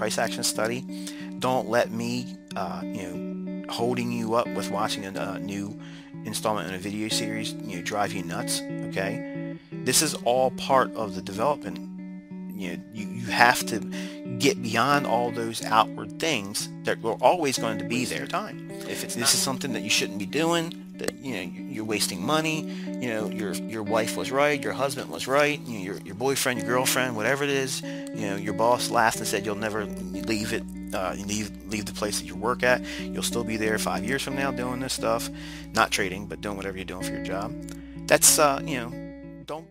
price action study. Don't let me, uh, you know, holding you up with watching a, a new installment in a video series, you know, drive you nuts. Okay, this is all part of the development. You know, you, you have to get beyond all those outward things that are always going to be there. Time. If it's this is something that you shouldn't be doing, that you know wasting money. You know your your wife was right, your husband was right, you know, your your boyfriend, your girlfriend, whatever it is. You know your boss laughed and said you'll never leave it, uh, leave leave the place that you work at. You'll still be there five years from now doing this stuff, not trading, but doing whatever you're doing for your job. That's uh, you know don't